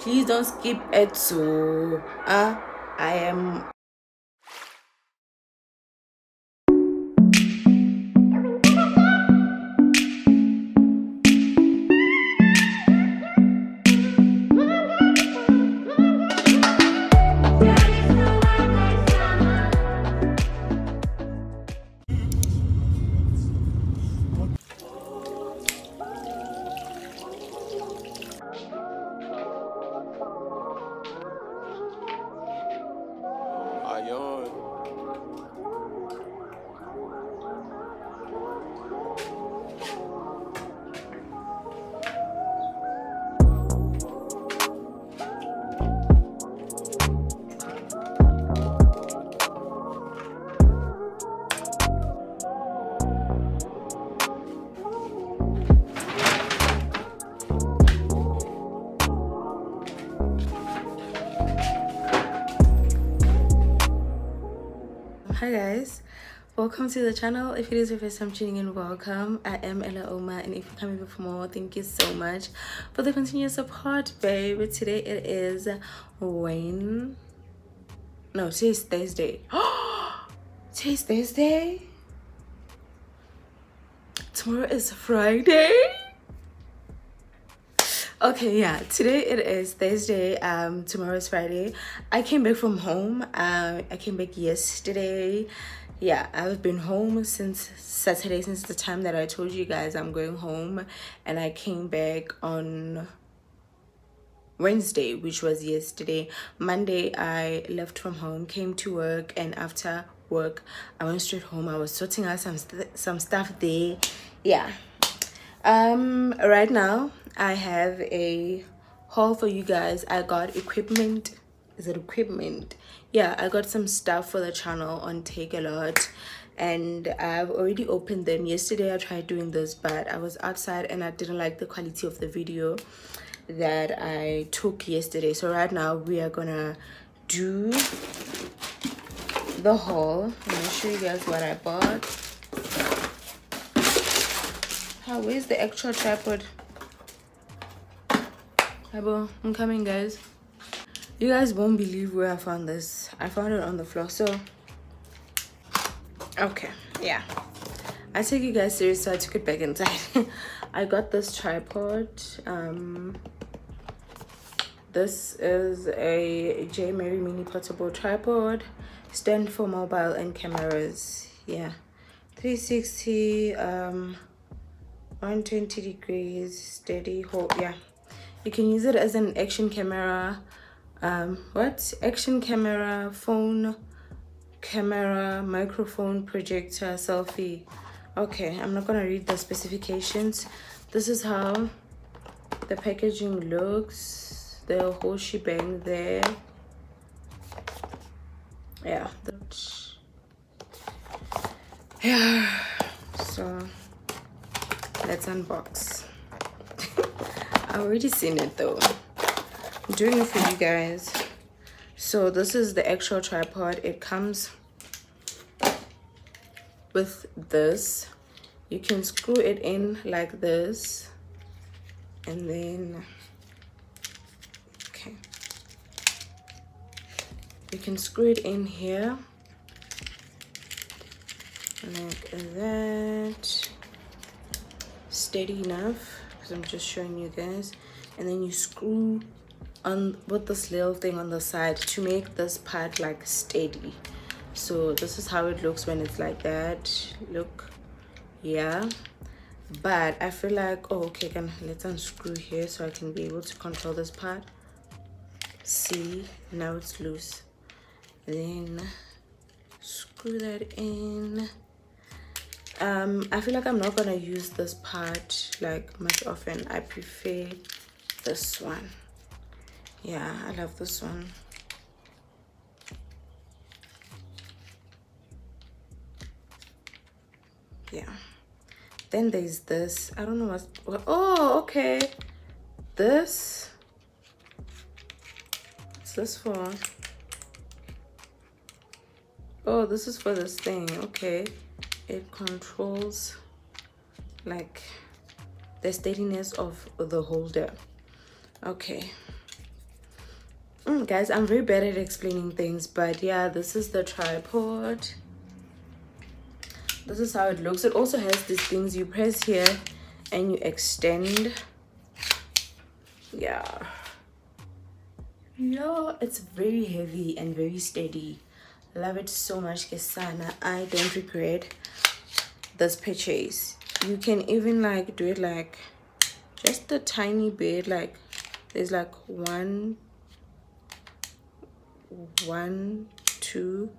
please don't skip it so uh, i am hi guys. Welcome to the channel. If it is your first time tuning in welcome. I am Ellah Ouma and if you're coming for more thank you so much for the continuous support babe today it is wayne. No today's thursday. Today's thursday? Tomorrow is friday okay yeah today it is thursday um tomorrow is friday. I came back from home um i came back yesterday. Yeah i've been home since saturday since the time that i told you guys i'm going home and i came back on wednesday which was yesterday. Monday i left from home came to work and after work i went straight home. I was sorting out some st some stuff there. Yeah. Um right now i have a haul for you guys. I got equipment. Is it equipment? Yeah i got some stuff for the channel on Takealot. And i've already opened them. Yesterday i tried doing this but i was outside and i didn't like the quality of the video that i took yesterday. So right now we are gonna do the haul. I'm gonna show you guys what i bought. How where's the actual tripod Hello, i'm coming guys. You guys won't believe where i found this. I found it on the floor so okay yeah. I take you guys serious so i took it back inside. I got this tripod um this is a Jmary mini portable tripod stand for mobile and cameras yeah. 360 um 120 degrees steady hold yeah you can use it as an action camera um what? Action camera phone camera microphone projector selfie. Okay i'm not gonna read the specifications. This is how the packaging looks. The whole shebang there. Yeah yeah so let's unbox i've already seen it though. I'm doing it for you guys. So this is the actual tripod. It comes with this. You can screw it in like this. And then okay. You can screw it in here. Like that. Steady enough because i'm just showing you guys. And then you screw on with this little thing on the side to make this part like steady. So this is how it looks when it's like that. Look. Yeah. But i feel like oh okay can let's unscrew here so i can be able to control this part. See? Now it's loose. Then screw that in um i feel like i'm not gonna use this part like much often. I prefer this one. Yeah i love this one. Yeah. Then there's this. I don't know what's what, oh okay. This. What's this for? Oh this is for this thing. Okay it controls like the steadiness of the holder. Okay. Mm, guys i'm very bad at explaining things but yeah this is the tripod. This is how it looks. It also has these things you press here and you extend. Yeah. Yeah it's very heavy and very steady love it so much kesana. I don't regret this purchase. You can even like do it like just a tiny bit like there's like one one two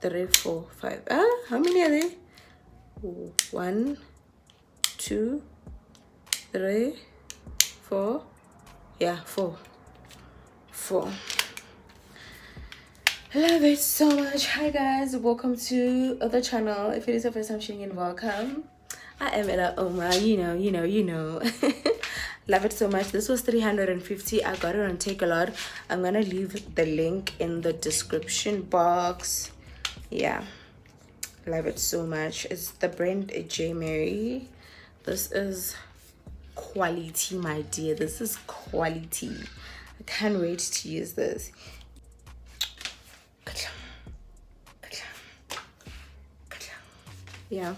three four five. Ah how many are there? One two three four. Yeah four. Four love it so much. Hi guys. Welcome to the channel. If it is your first time tuning in welcome. I am Ellah Ouma. You know you know you know. Love it so much. This was 350 i got it on Takealot. I'm gonna leave the link in the description box. Yeah. Love it so much. It's the brand Jmary. This is quality my dear. This is quality. I can't wait to use this yeah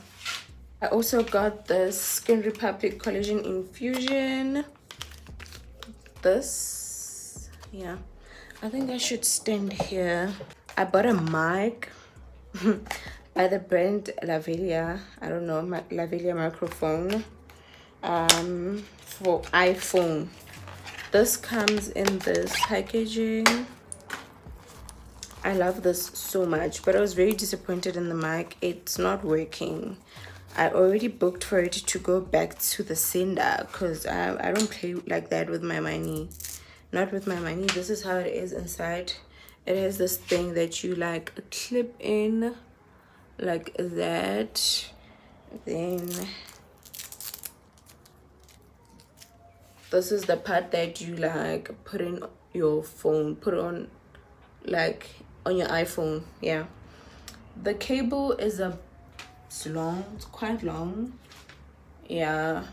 i also got the skin republic collagen infusion this yeah i think i should stand here i bought a mic by the brand Lavalier. I don't know, my Lavalier microphone um, for iPhone. This comes in this packaging. I love this so much, but I was very disappointed in the mic. It's not working. I already booked for it to go back to the sender because I, I don't play like that with my money. Not with my money. This is how it is inside. It has this thing that you like clip in like that then this is the part that you like put in your phone put on like on your iphone yeah. The cable is a it's long it's quite long yeah.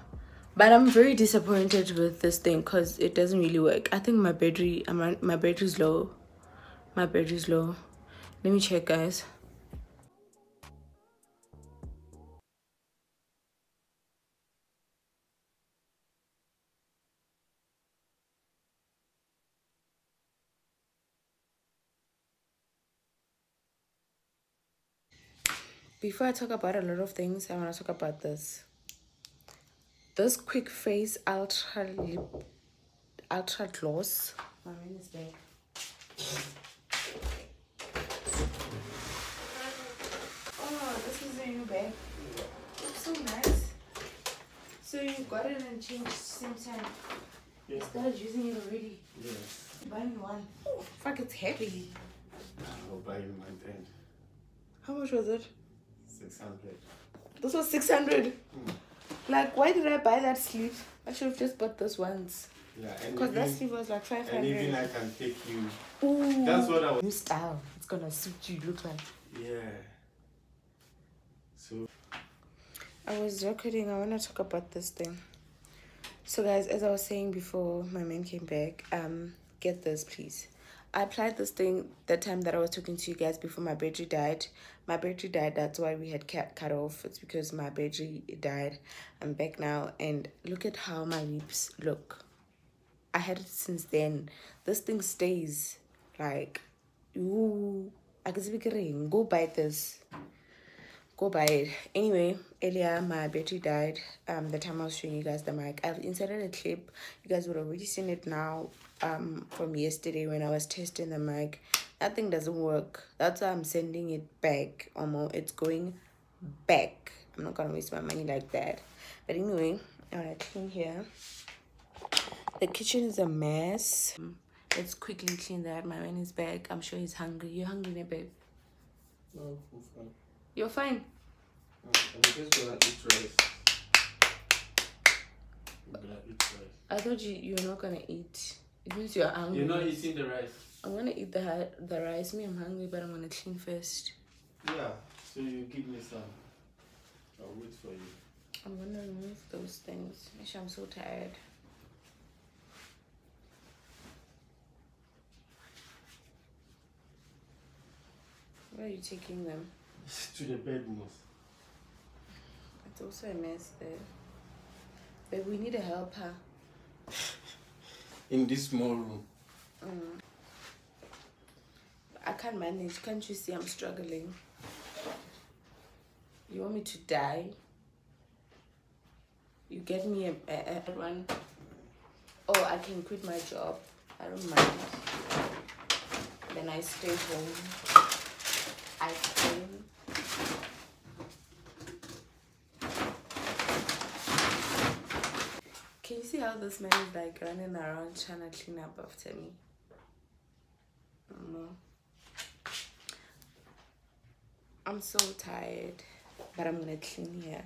But i'm very disappointed with this thing because it doesn't really work. I think my battery my battery's low. My battery's low. Let me check guys before I talk about a lot of things, I want to talk about this. This Quick Face Ultra Lip Ultra Gloss. My man is back. Oh, this is a new bag. Looks so nice. So you got it and changed same time. Yeah. You started using it already. Yes. Buy me one. Oh, fuck, it's heavy. I'll buy you my tent. How much was it? 600. This was 600. Mm. Like, why did I buy that sleeve? I should have just bought this once. Yeah, because that sleeve was like 500. And even I can take you. Ooh. That's what I was. New style. It's gonna suit you. Look like. Yeah. So. I was recording. I want to talk about this thing. So, guys, as I was saying before my man came back, um, get this, please. I applied this thing the time that I was talking to you guys before my battery died. My battery died, that's why we had cut, cut off. It's because my battery died. I'm back now and look at how my lips look. I had it since then. This thing stays like, ooh, I can go buy this go buy it anyway earlier my battery died um the time i was showing you guys the mic i've inserted a clip you guys would have already seen it now um from yesterday when i was testing the mic that thing doesn't work. That's why i'm sending it back almost it's going back. I'm not gonna waste my money like that. But anyway i want to clean here. The kitchen is a mess. Let's quickly clean that. My man is back. I'm sure he's hungry. You're hungry babe? No i'm fine. You're fine. I'm just gonna eat rice. I'm gonna eat rice. I thought you you're not gonna eat. You're hungry. You're not eating the rice. I'm gonna eat the the rice. Me, I'm hungry, but I'm gonna clean first. Yeah, so you give me some. I'll wait for you. I'm gonna remove those things. Actually, I'm so tired. Where are you taking them? to the bedrooms. It's also a mess there. But we need a helper. In this small room. Mm. I can't manage. Can't you see I'm struggling? You want me to die? You get me a, a, a one. Oh, I can quit my job. I don't mind. Then I stay home. I clean. Can you see how this man is like running around trying to clean up after me? No. I'm so tired, but I'm gonna clean here.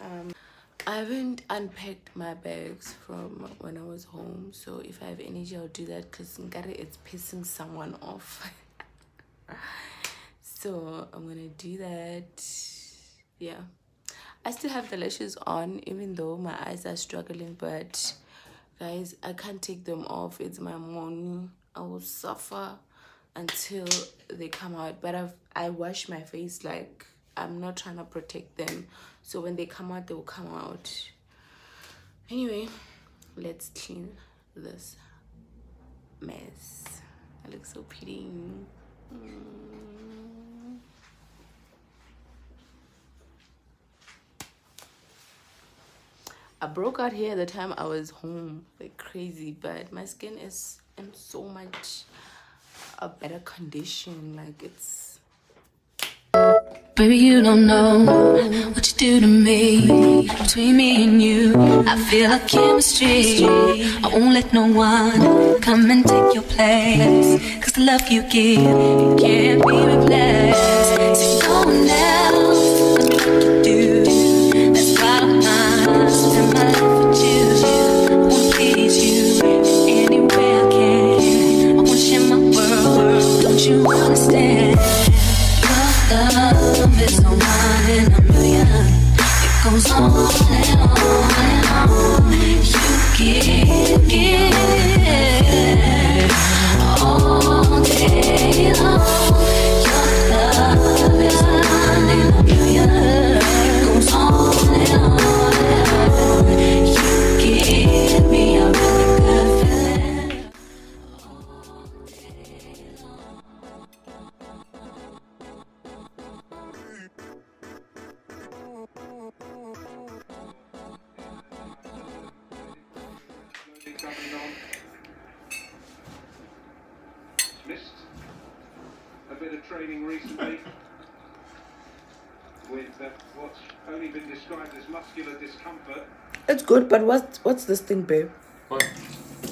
Um, I haven't unpacked my bags from when I was home, so if I have energy, I'll do that because it's pissing someone off. so I'm gonna do that. Yeah. I still have the lashes on even though my eyes are struggling but guys I can't take them off. It's my morning. I will suffer until they come out. But I've I wash my face like I'm not trying to protect them. So when they come out they will come out. Anyway let's clean this mess. I look so pretty. Mm. I broke out here the time I was home like crazy but my skin is in so much a better condition like it's Baby, you don't know what you do to me. Between me and you, I feel like chemistry. I won't let no one come and take your place. Cause the love you give can't be replaced. You understand? Your love is no one in a million. It goes on training recently with uh, what's only been described as muscular discomfort. it's good but what's what's this thing babe What?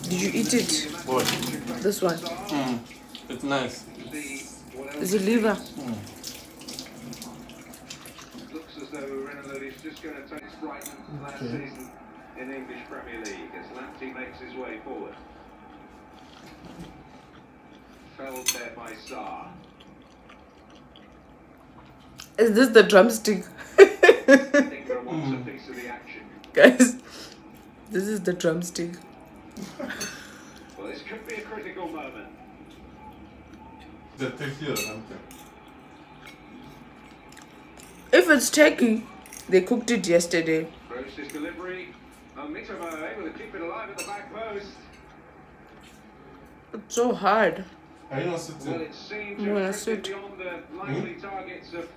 did you eat it What? this one Mm. It's nice. See what else is it liver looks as though Renault is just going to take Brighton last Okay. season in the English Premier League as Lamptey makes his way forward. Felled there by Sarr. Is this the drumstick Ingram wants a piece of the action. guys this is the drumstick Well, this could be a critical moment. The turkey or something. if it's turkey they cooked it yesterday Gross's delivery. Able to eh? keep it alive at the back post. it's so hard Are you not Well, it seemed I'm to have beyond the likely targets of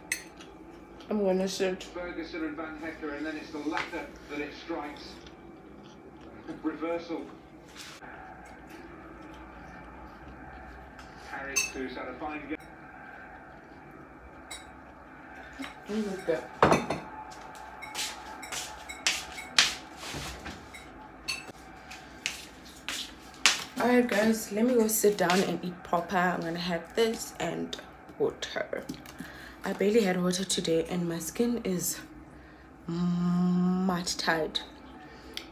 i'm gonna sit Ferguson and Van Hecke, and then it's the latter that it strikes. Reversal. Harris, who's had a fine game. Alright guys, let me go sit down and eat proper. I'm gonna have this and water. I barely had water today and my skin is much tired.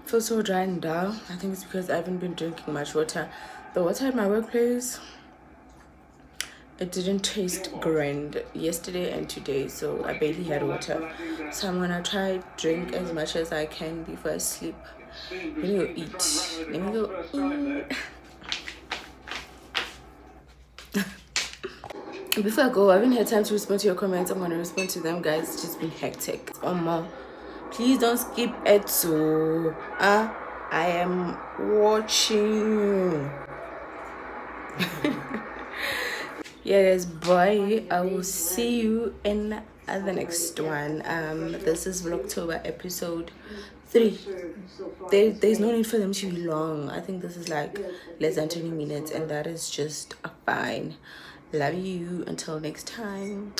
Feels so dry and dull. I think it's because I haven't been drinking much water. The water at my workplace it didn't taste grand yesterday and today so I barely had water. So I'm gonna try drink as much as I can before I sleep. Let me go eat. Let me go eat. Before i go i haven't had time to respond to your comments. I'm gonna respond to them guys. It's just been hectic. Um please don't skip it so uh i am watching yeah guys bye i will see you in the next one. Um this is vlogtober episode three. There, there's no need for them to be long. I think this is like less than 20 minutes and that is just fine love you. Until next time